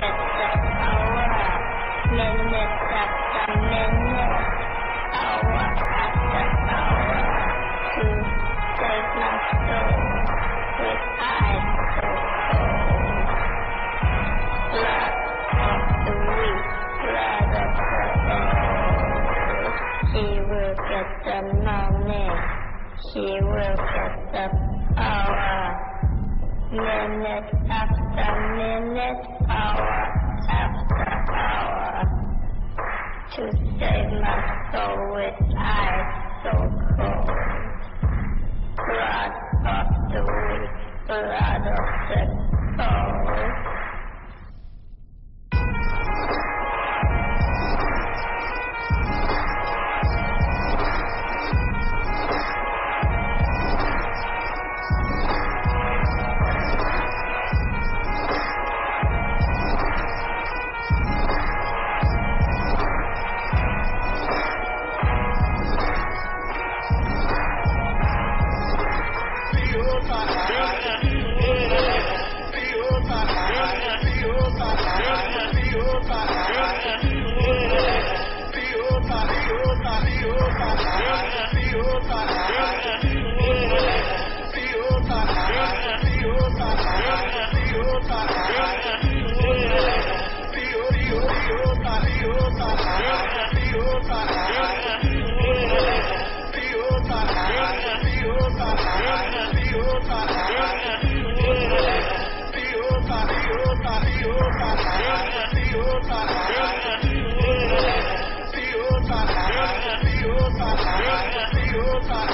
get the power. Minute after minute. Hour after hour. To save my soul. With eyes so cold. Blood of the weak. The. He will get the money. He will get the power. Minute after minute, hour after hour. To save my soul with eyes so cold. Blood of the weak, blood of the P.O. time.